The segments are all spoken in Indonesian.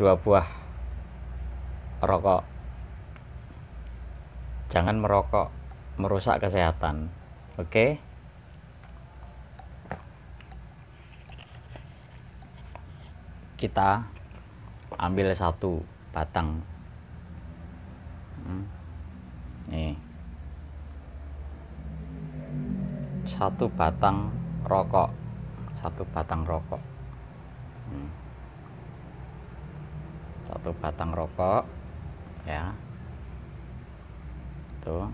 dua buah rokok. Jangan merokok merusak kesehatan. Oke? Kita ambil satu batang. Hmm. nih. Satu batang rokok. Satu batang rokok. Hmm. Satu batang rokok ya. Tuh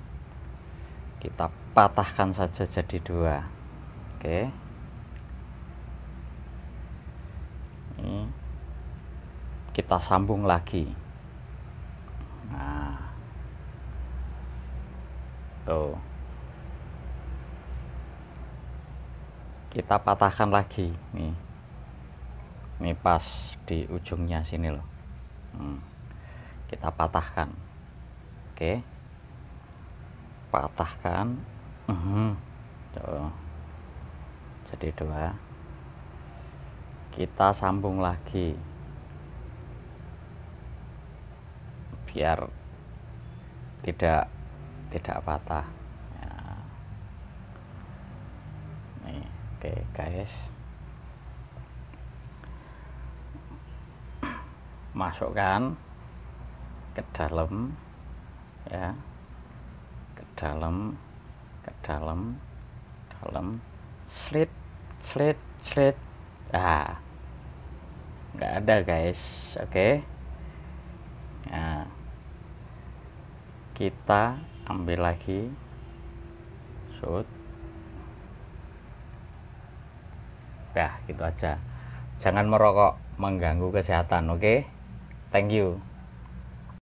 kita patahkan saja jadi dua. Oke. Ini kita sambung lagi. Nah. Tuh. Kita patahkan lagi nih. Ini pas di ujungnya sini loh. Kita patahkan. Oke. Patahkan. Tuh. Jadi dua. Kita sambung lagi. Biar tidak tidak patah. Ya. nih oke guys. Masukkan ke dalam ya. Ke dalam ke dalam dalam. Slit slit slit. Ah. Nggak ada guys. Oke. Okay? nah kita ambil lagi. Shoot. Dah gitu aja. Jangan merokok mengganggu kesehatan oke? Okay? thank you